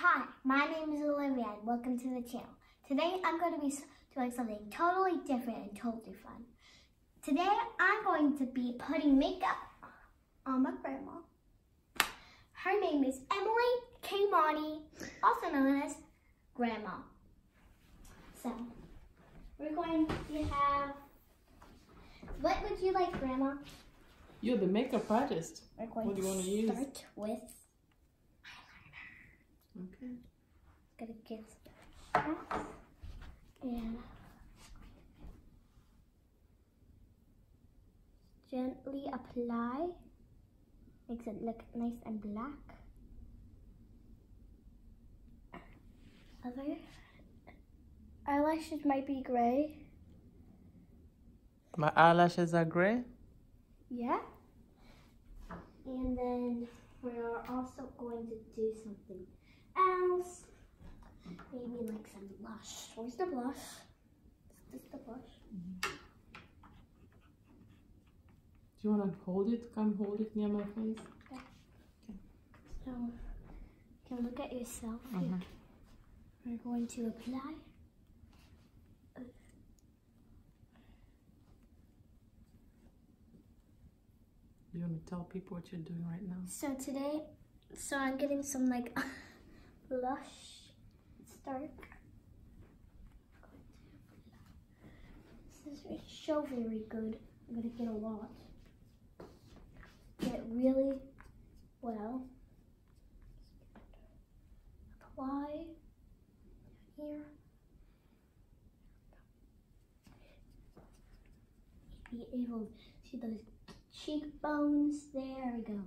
Hi, my name is Olivia and welcome to the channel. Today I'm going to be doing something totally different and totally fun. Today I'm going to be putting makeup on my grandma. Her name is Emily K. Monty, also known as Grandma. So, we're going to have, what would you like, Grandma? You're the makeup artist. We're going What do you wanna use? start with Okay. gonna get that and gently apply. Makes it look nice and black. Other? Eyelashes might be gray. My eyelashes are gray. yeah. And then we're also going to do something else maybe like some blush where's the blush is this the blush Do you want to hold it? Come hold it near my face. Okay, so you can look at yourself. Mhm. We're going to apply. You want to tell people what you're doing right now? So today, so I'm getting some like blush. It's dark. This doesn't show very good. I'm gonna get a lot. Get really well. Apply here. Be able to see those cheekbones. There we go.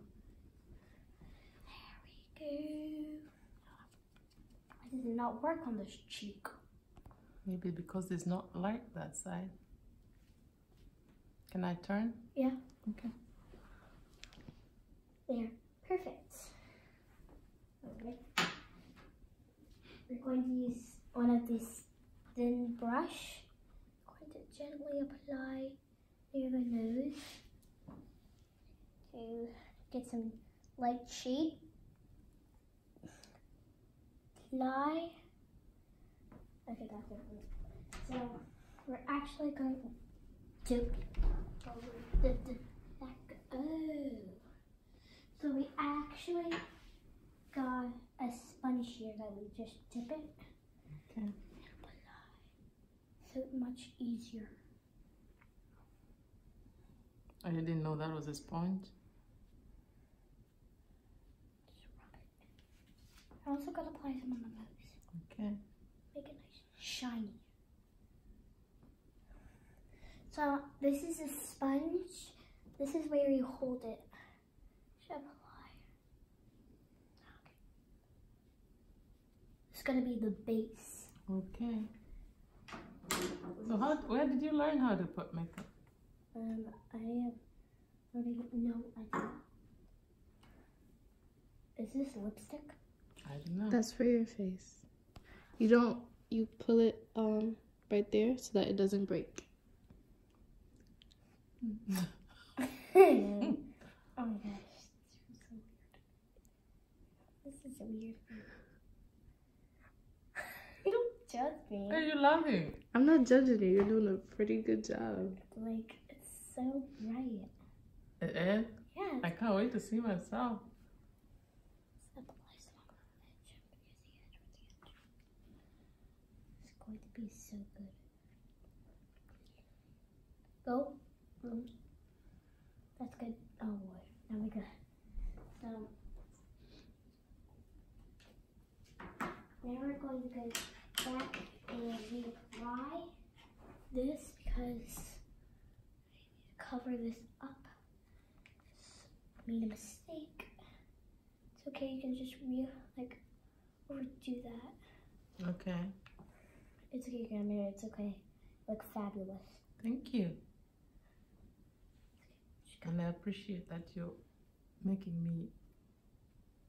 There we go. Does not work on this cheek? Maybe because there's not light that side. Can I turn? Yeah. Okay. There. Perfect. Okay. We're going to use one of these thin brush. going to gently apply near the nose to get some light shade. Apply. Okay, that's it. So we're actually going to the, the back. Oh. So we actually got a sponge here that we just dip it. Okay. So much easier. I didn't know that was a sponge? Just rub I also got to apply some on the nose. Okay. Make it nice shiny. So this is a sponge. This is where you hold it. Should apply. Okay. It's gonna be the base. Okay. So how? Where did you learn how to put makeup? Um, I have already no idea. Is this lipstick? I don't know. That's for your face. You don't you pull it um right there so that it doesn't break. oh my gosh, this is so weird. This is so weird. Don't judge me. Why are you laughing? I'm not judging you. You're doing a pretty good job. Like it's so bright. It is? Yeah. I can't wait to see myself. Let's apply some on the edge. Here's the edge. Where's the edge? It's going to be so good. Go. Mm. That's good. Oh boy. Now we good. So now we're going to go back and reapply this because I need to cover this up. Made a mistake. It's okay, you can just re like overdo that. Okay. It's okay, Grandma, it's okay. Look fabulous. Thank you. And I appreciate that you're making me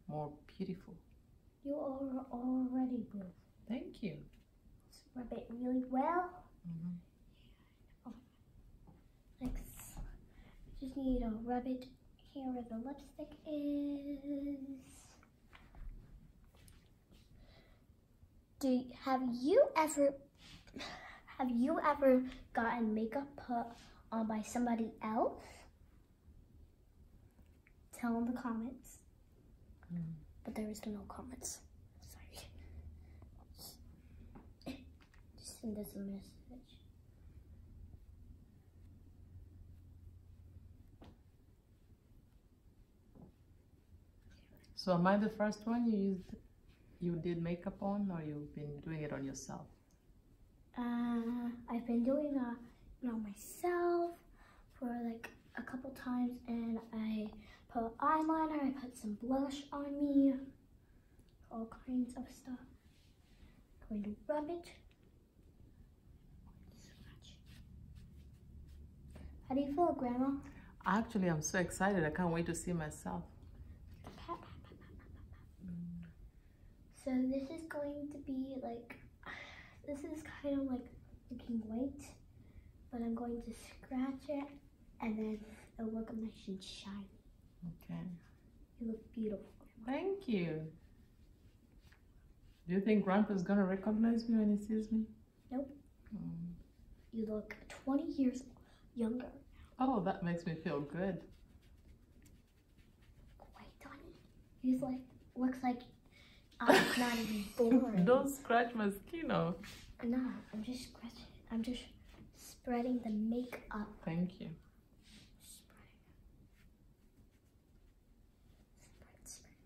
more beautiful. You are already blue. Thank you. Let's rub it really well. Mhm. Like, s- just need to rub it here where the lipstick is. Do have you ever have you ever gotten makeup put on by somebody else? Tell in the comments. Mm. But there is no comments. Sorry. Just send us a message. So am I the first one you used you did makeup on or you've been doing it on yourself? Uh, I've been doing uh, you know myself for like a couple times, and I put eyeliner. I put some blush on me, all kinds of stuff. Going to rub it. How do you feel, Grandma? Actually, I'm so excited. I can't wait to see myself. So this is going to be like, this is kind of like looking white, but I'm going to scratch it and then it'll look nice and shiny. Okay. You look beautiful. Thank you. Do you think Grandpa's gonna recognize me when he sees me? Nope. Mm. You look 20 years younger. Oh, that makes me feel good. White on it. He's like, looks like I'm not even born. Don't scratch my skin off. No, I'm just scratching. I'm just spreading the makeup. Thank you. Spread, spread,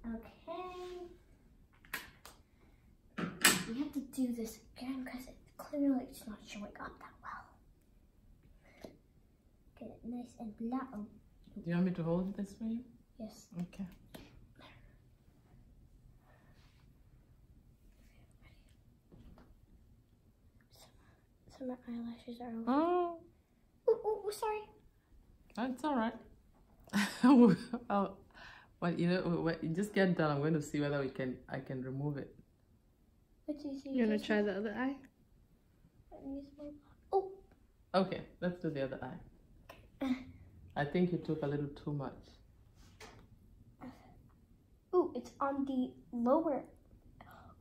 spread. Okay. We have to do this again because it clearly it's not showing up that well. Get it nice and low. Do you want me to hold this for you? Yes. Okay. So my eyelashes are over. Oh, Ooh, ooh, ooh, sorry. that's all right. oh, well, you know, when you just get done. I'm going to see whether we can. I can remove it. What do you see? You wanna try the other eye? Oh, Okay, let's do the other eye. I think you took a little too much. ooh, it's on the lower.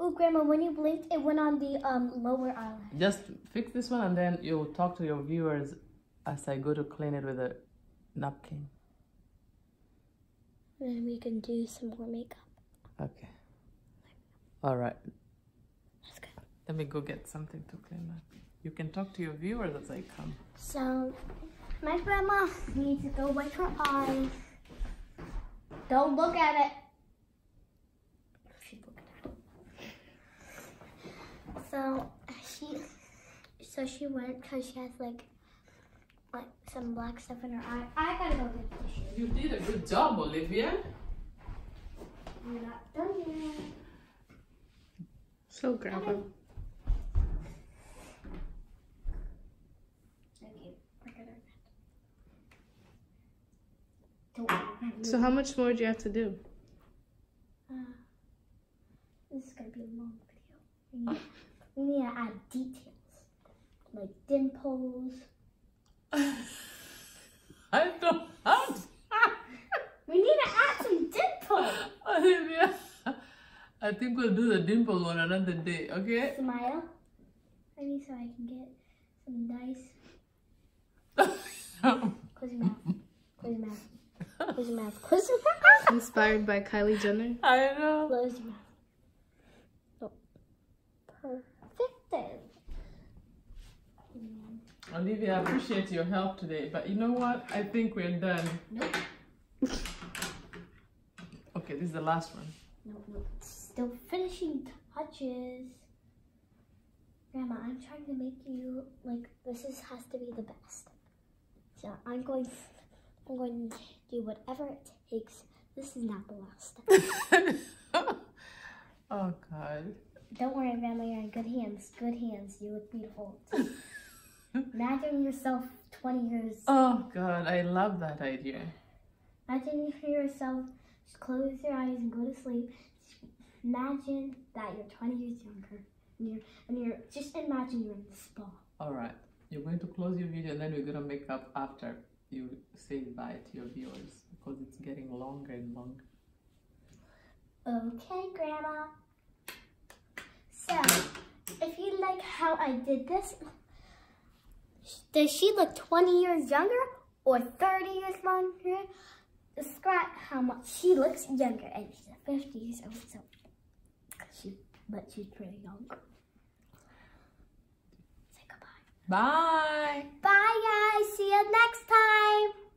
Ooh, Grandma, when you blinked, it went on the um lower eyelash. Just fix this one, and then you'll talk to your viewers as I go to clean it with a napkin. Then we can do some more makeup. Okay. All right. That's good. Let me go get something to clean that. You can talk to your viewers as I come. So, my grandma needs to go wipe her eyes. Don't look at it. She looked at it. So she, so she went because she has like, like some black stuff in her eye. I gotta go get the tissue. You did a good job, Olivia. We're not done yet. So, Grandpa. Okay, look at her. Don't worry. So, how much more do you have to do? Uh, this is gonna be a long video. We need, to add details, like dimples. I don't have. We need to add some dimples. Olivia, I think we'll do the dimple one another day, okay? Smile. I mean, so I can get some nice. Close your mouth. Close your mouth. Close your mouth. Close your mouth. Inspired by Kylie Jenner? I know. Close your mouth. Oh. Olivia, I appreciate your help today, but you know what? I think we're done. Nope. Okay, this is the last one. No, no, still finishing touches. Grandma, I'm trying to make you like this is has to be the best. So I'm going I'm going to do whatever it takes. This is not the last step. oh God. Don't worry, Grandma, you're in good hands. Good hands. You look beautiful. Imagine yourself 20 years. Oh God, I love that idea. Imagine yourself, just close your eyes and go to sleep. Imagine that you're 20 years younger. And you're, and you're just imagine you're in the spa. All right, you're going to close your video and then we're gonna make up after you say bye to your viewers because it's getting longer and longer. Okay, Grandma. So, if you like how I did this, does she look 20 years younger or 30 years younger? Describe how much she looks younger, and she's 50 years old, so she, but she's pretty young. Say goodbye. Bye. Bye, guys. See you next time.